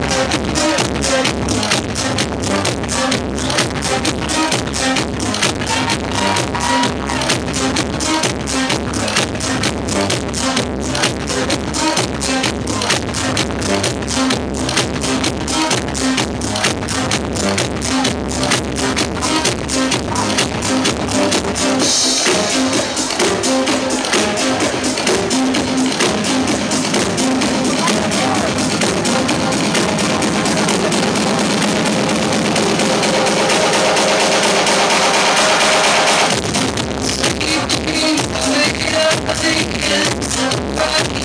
Bye. It's a rocket.